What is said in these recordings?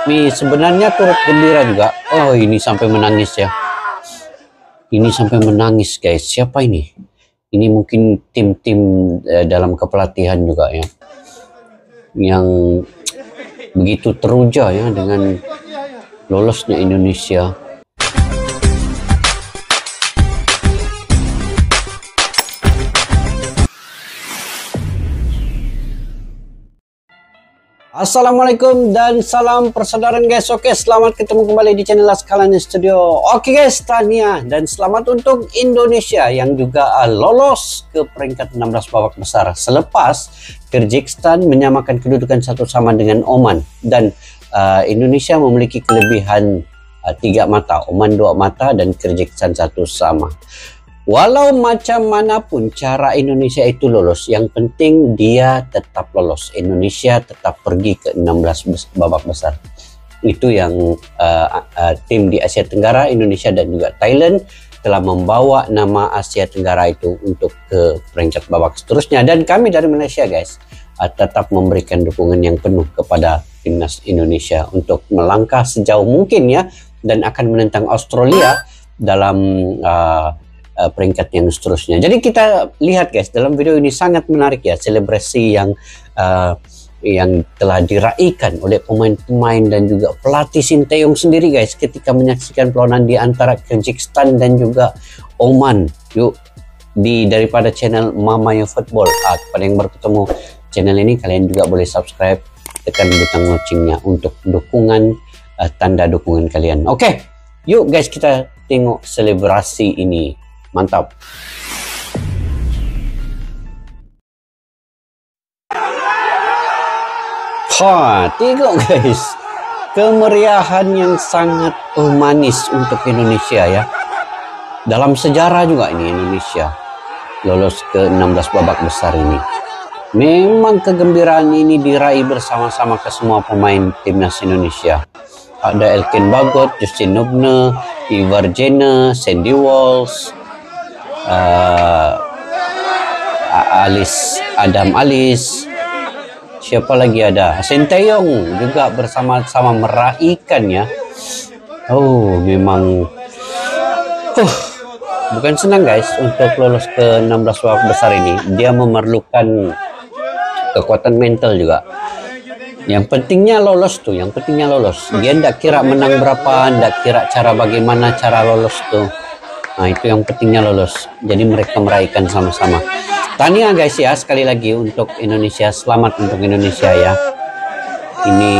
Kami sebenarnya turut gembira juga. Oh, ini sampai menangis ya. Ini sampai menangis, guys. Siapa ini? Ini mungkin tim-tim eh, dalam kepelatihan juga ya. Yang begitu teruja ya dengan lolosnya Indonesia Assalamualaikum dan salam persaudaraan guys. Oke selamat ketemu kembali di channel Laskalan Studio. Oke guys Tania. Dan selamat untuk Indonesia yang juga uh, lolos ke peringkat 16 babak besar. Selepas Kyrgyzstan menyamakan kedudukan satu sama dengan Oman. Dan uh, Indonesia memiliki kelebihan uh, tiga mata. Oman dua mata dan Kyrgyzstan satu sama Walau macam mana pun cara Indonesia itu lolos, yang penting dia tetap lolos. Indonesia tetap pergi ke 16 babak besar. Itu yang uh, uh, tim di Asia Tenggara, Indonesia dan juga Thailand telah membawa nama Asia Tenggara itu untuk ke peringkat babak seterusnya. Dan kami dari Malaysia guys, uh, tetap memberikan dukungan yang penuh kepada timnas Indonesia untuk melangkah sejauh mungkin ya dan akan menentang Australia dalam uh, uh, peringkat yang seterusnya. Jadi kita lihat guys dalam video ini sangat menarik ya selebrasi yang uh, yang telah diraihkan oleh pemain-pemain dan juga pelatih Sinteyong sendiri guys ketika menyaksikan perlawanan di antara Kyrgyzstan dan juga Oman. Yuk di daripada channel Mamayo Football. Ah, kepada yang baru ketemu channel ini kalian juga boleh subscribe tekan butang loncengnya untuk dukungan uh, tanda dukungan kalian. Oke, okay, yuk guys kita tengok selebrasi ini. Mantap. Ha, tengok guys. Kemeriahan yang sangat manis untuk Indonesia ya. Dalam sejarah juga ini Indonesia lolos ke 16 babak besar ini. Memang kegembiraan ini diraih bersama-sama ke semua pemain timnas Indonesia. Ada Elkin Bagot, Justin Nubne, Ivar Jenner, Sandy Walsh, uh, Alis Adam Alis. Siapa lagi ada? Sinteyong juga bersama-sama meraihkan ya. Oh memang. Uh, bukan senang guys untuk lolos ke 16 babak besar ini. Dia memerlukan kekuatan mental juga. Yang pentingnya lolos tuh yang pentingnya lolos. Dia tidak kira menang berapa tidak kira cara bagaimana cara lolos tuh Nah itu yang pentingnya lolos. Jadi mereka meraihkan sama-sama. Tania guys ya sekali lagi untuk Indonesia. Selamat untuk Indonesia ya. Ini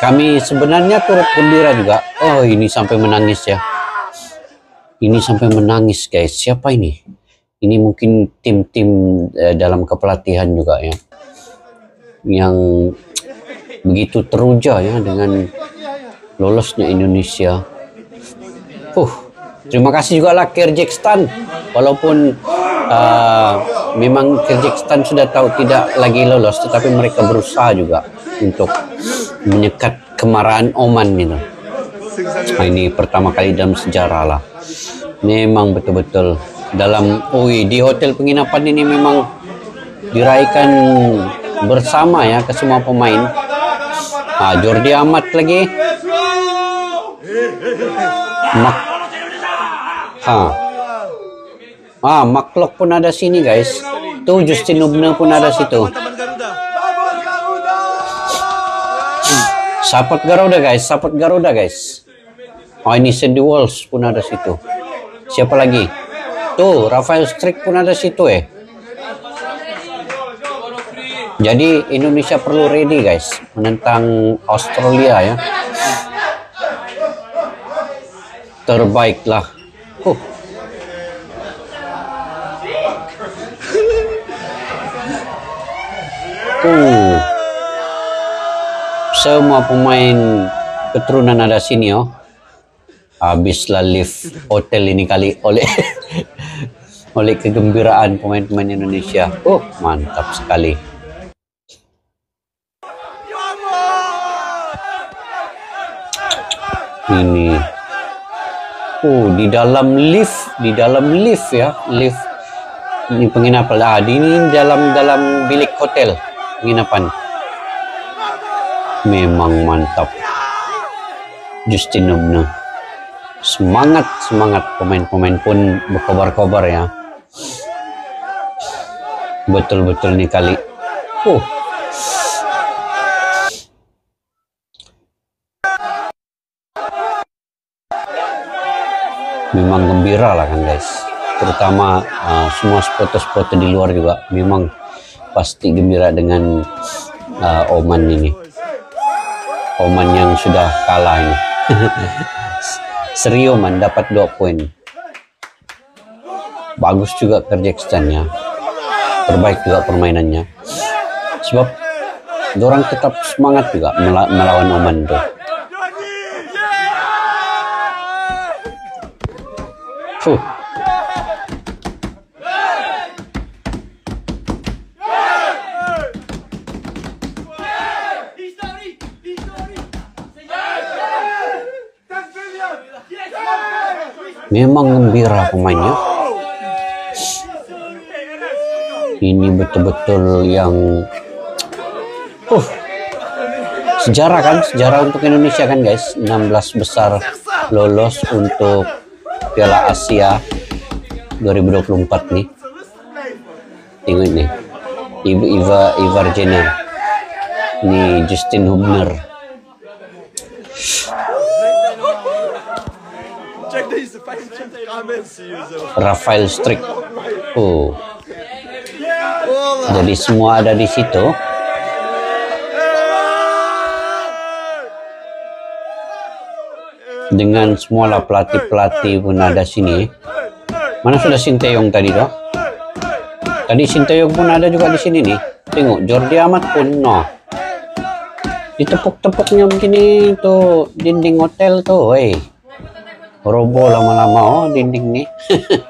kami sebenarnya turut gembira juga. Oh ini sampai menangis ya. Ini sampai menangis guys. Siapa ini? Ini mungkin tim-tim eh, dalam kepelatihan juga ya. Yang begitu teruja ya dengan lolosnya Indonesia. Uh, Terima kasih juga lah Kyrgyzstan. Walaupun uh, memang Kyrgyzstan sudah tahu tidak lagi lolos, tetapi mereka berusaha juga untuk menyekat kemarahan Oman itu. Nah, ini pertama kali dalam sejarah lah. Memang betul-betul dalam UI di hotel penginapan ini memang diraihkan bersama ya ke semua pemain. Ah, Jordi Amat lagi. Mak Ha. Ah, Maklok pun ada sini guys. Tu Justin pun ada situ. Sapat Garuda guys, Sapat Garuda guys. Oh ini Sandy Walls pun ada situ. Siapa lagi? Tuh, Rafael Strick pun ada situ eh. Jadi Indonesia perlu ready guys menentang Australia ya. Terbaiklah Huh. Uh. Semua pemain keturunan ada sini oh. Habislah lift hotel ini kali oleh oleh kegembiraan pemain-pemain Indonesia. Oh, mantap sekali. Ini Oh, di dalam lift, di dalam lift ya, lift. Ini penginapan. Ah, di ini dalam dalam bilik hotel. Penginapan. Memang mantap. Justin Hubner semangat semangat. Pemain-pemain pun berkobar-kobar ya. Betul-betul nih kali. Oh memang gembira lah kan guys. Terutama uh, semua spot-spot di luar juga memang pasti gembira dengan uh, Oman ini. Oman yang sudah kalah ini. Serio man dapat dua poin. Bagus juga ya terbaik juga permainannya. Sebab orang tetap semangat juga melawan Oman tuh Memang gembira pemainnya. Ini betul-betul yang uh, sejarah kan, sejarah untuk Indonesia kan guys. 16 besar lolos untuk Piala Asia 2024 nih. Tengok. Ibu Iva Ivar Jenner. Nih Justin Hubner. Rafael Strick. Oh. Jadi semua ada di situ. Dengan semua pelatih-pelatih pun ada sini. Mana sudah Sinteyong tadi toh? Tadi Sinteyong pun ada juga di sini nih. Tengok Jordi Amat pun no. Ditepuk-tepuknya begini tuh dinding hotel tuh, weh. Robo lama-lama oh dinding nih.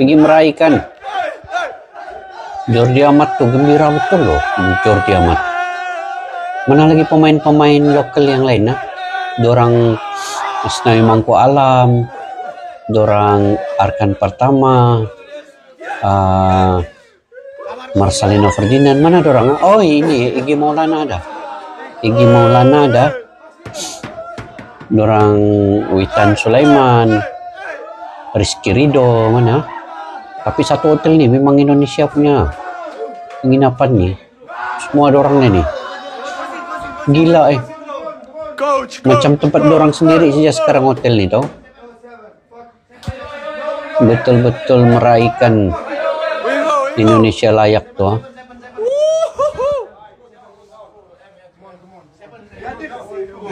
Pergi meraihkan. Jordi Amat tuh gembira betul loh. Jordi Amat. Mana lagi pemain-pemain lokal yang lain nah? Dorang Asnawi Mangku Alam, dorang Arkan pertama, uh, Marcelino Ferdinand, mana dorang? Oh ini Igi Maulana ada, Igi Maulana ada, dorang Witan Sulaiman, Rizky Rido mana? Tapi satu hotel nih memang Indonesia punya penginapan nih, semua dorang nih, gila eh. Coach, macam tempat orang sendiri saja sekarang hotel ni tau betul-betul meraihkan Indonesia layak tuh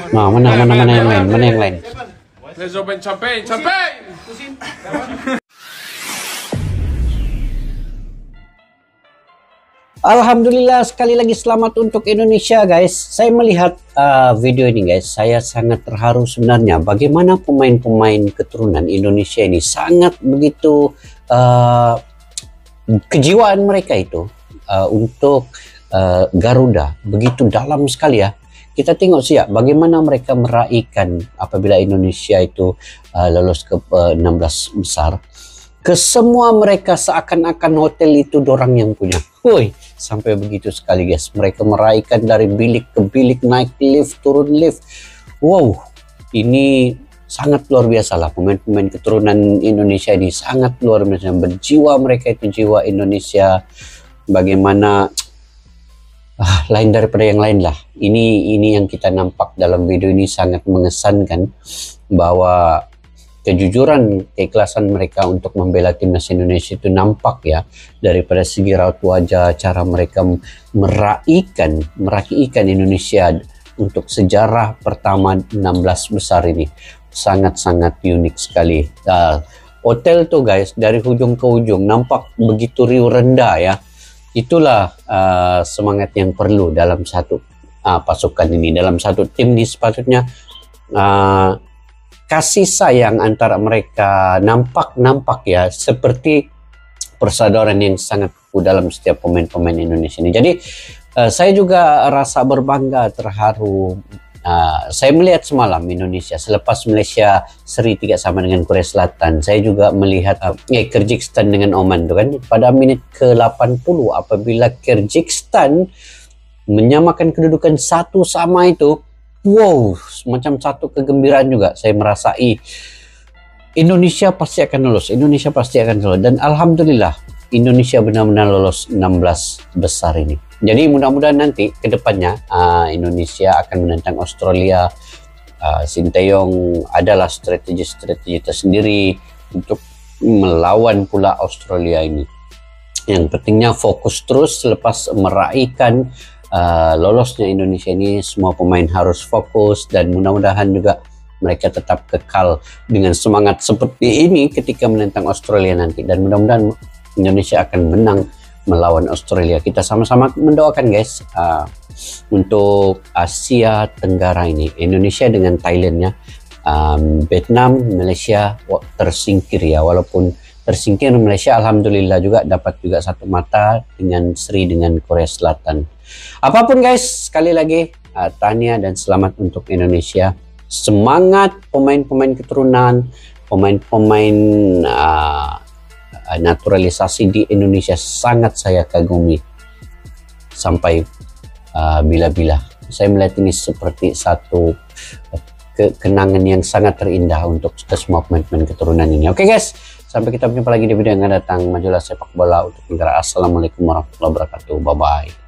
Nah, mana mana mana yang lain? Mana yang lain? Let's open champagne, champagne! Alhamdulillah sekali lagi selamat untuk Indonesia guys. Saya melihat uh, video ini guys, saya sangat terharu sebenarnya bagaimana pemain-pemain keturunan Indonesia ini sangat begitu uh, kejiwaan mereka itu uh, untuk uh, Garuda begitu dalam sekali ya. Kita tengok ya bagaimana mereka meraihkan apabila Indonesia itu uh, lolos ke uh, 16 besar. Ke semua mereka seakan-akan hotel itu dorang yang punya. Woi, sampai begitu sekali guys. Mereka meraihkan dari bilik ke bilik naik lift turun lift. Wow ini sangat luar biasa lah. Pemain-pemain keturunan Indonesia ini sangat luar biasa. Berjiwa mereka itu jiwa Indonesia. Bagaimana ah, lain daripada yang lain lah. Ini ini yang kita nampak dalam video ini sangat mengesankan bahwa kejujuran keikhlasan mereka untuk membela timnas Indonesia itu nampak ya daripada segi raut wajah cara mereka meraihkan meraihkan Indonesia untuk sejarah pertama 16 besar ini. Sangat-sangat unik sekali. Uh, hotel tuh guys dari hujung ke ujung nampak begitu riuh rendah ya. Itulah uh, semangat yang perlu dalam satu uh, pasukan ini dalam satu tim ini sepatutnya uh, kasih sayang antara mereka nampak-nampak ya seperti persaudaraan yang sangat kuat dalam setiap pemain-pemain Indonesia ini. Jadi uh, saya juga rasa berbangga terharu Uh, saya melihat semalam Indonesia selepas Malaysia seri tiga sama dengan Korea Selatan. Saya juga melihat uh, Kyrgyzstan dengan Oman tu kan pada minit ke-80 apabila Kyrgyzstan menyamakan kedudukan satu sama itu. Wow, semacam satu kegembiraan juga saya merasai. Indonesia pasti akan lolos. Indonesia pasti akan lolos dan alhamdulillah Indonesia benar-benar lolos 16 besar ini. Jadi mudah-mudahan nanti ke depannya uh, Indonesia akan menentang Australia. Uh, Sinteyong adalah strategi-strategi tersendiri untuk melawan pula Australia ini. Yang pentingnya fokus terus selepas meraihkan uh, lolosnya Indonesia ini semua pemain harus fokus dan mudah-mudahan juga mereka tetap kekal dengan semangat seperti ini ketika menentang Australia nanti dan mudah-mudahan Indonesia akan menang melawan Australia. Kita sama-sama mendoakan guys uh, untuk Asia Tenggara ini. Indonesia dengan Thailandnya, um, Vietnam, Malaysia tersingkir ya. Walaupun tersingkir Malaysia, alhamdulillah juga dapat juga satu mata dengan Sri dengan Korea Selatan. Apa pun guys, sekali lagi uh, tanya dan selamat untuk Indonesia. Semangat pemain-pemain keturunan, pemain-pemain uh, Uh, naturalisasi di Indonesia sangat saya kagumi sampai uh, bila-bila. Saya melihat ini seperti satu uh, ke kenangan yang sangat terindah untuk semua pemain-pemain keturunan ini. Oke okay, guys, sampai kita berjumpa lagi di video yang akan datang. Majulah sepak bola untuk negara. Assalamualaikum warahmatullahi wabarakatuh. Bye-bye.